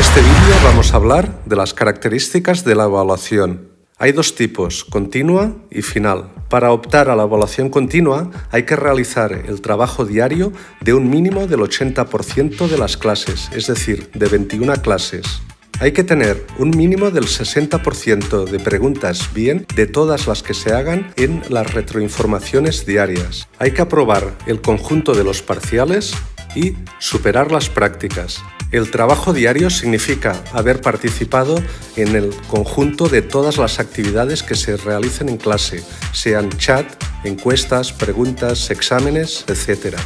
este vídeo vamos a hablar de las características de la evaluación. Hay dos tipos, continua y final. Para optar a la evaluación continua hay que realizar el trabajo diario de un mínimo del 80% de las clases, es decir, de 21 clases. Hay que tener un mínimo del 60% de preguntas bien de todas las que se hagan en las retroinformaciones diarias. Hay que aprobar el conjunto de los parciales y superar las prácticas. El trabajo diario significa haber participado en el conjunto de todas las actividades que se realicen en clase, sean chat, encuestas, preguntas, exámenes, etc.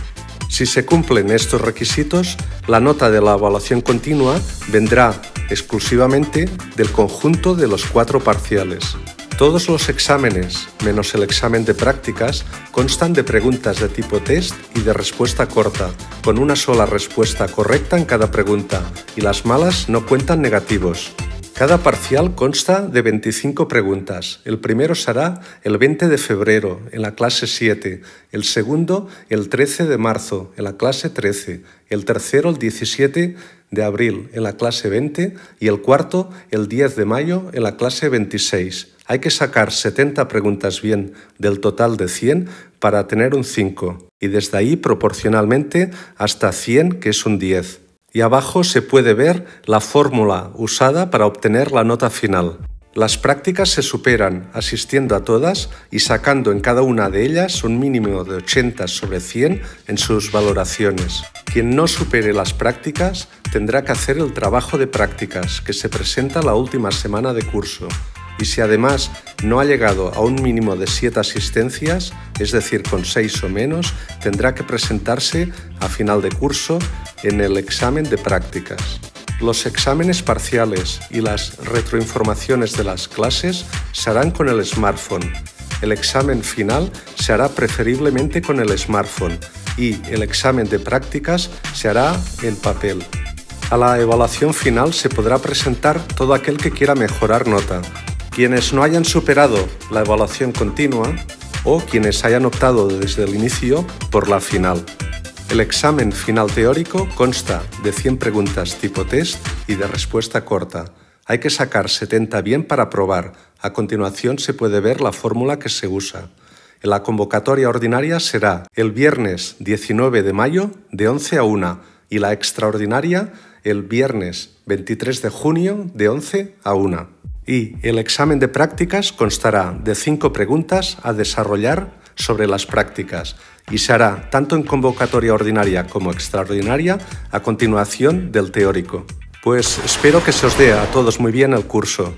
Si se cumplen estos requisitos, la nota de la evaluación continua vendrá exclusivamente del conjunto de los cuatro parciales. Todos los exámenes, menos el examen de prácticas, constan de preguntas de tipo test y de respuesta corta, con una sola respuesta correcta en cada pregunta, y las malas no cuentan negativos. Cada parcial consta de 25 preguntas. El primero será el 20 de febrero, en la clase 7, el segundo el 13 de marzo, en la clase 13, el tercero el 17 de abril, en la clase 20, y el cuarto el 10 de mayo, en la clase 26. Hay que sacar 70 preguntas bien del total de 100 para tener un 5 y desde ahí proporcionalmente hasta 100 que es un 10. Y abajo se puede ver la fórmula usada para obtener la nota final. Las prácticas se superan asistiendo a todas y sacando en cada una de ellas un mínimo de 80 sobre 100 en sus valoraciones. Quien no supere las prácticas tendrá que hacer el trabajo de prácticas que se presenta la última semana de curso y si además no ha llegado a un mínimo de 7 asistencias, es decir, con 6 o menos, tendrá que presentarse a final de curso en el examen de prácticas. Los exámenes parciales y las retroinformaciones de las clases se harán con el smartphone. El examen final se hará preferiblemente con el smartphone y el examen de prácticas se hará en papel. A la evaluación final se podrá presentar todo aquel que quiera mejorar nota, quienes no hayan superado la evaluación continua o quienes hayan optado desde el inicio por la final. El examen final teórico consta de 100 preguntas tipo test y de respuesta corta. Hay que sacar 70 bien para aprobar. A continuación se puede ver la fórmula que se usa. La convocatoria ordinaria será el viernes 19 de mayo de 11 a 1 y la extraordinaria el viernes 23 de junio de 11 a 1 y el examen de prácticas constará de cinco preguntas a desarrollar sobre las prácticas y se hará tanto en convocatoria ordinaria como extraordinaria a continuación del teórico. Pues espero que se os dé a todos muy bien el curso.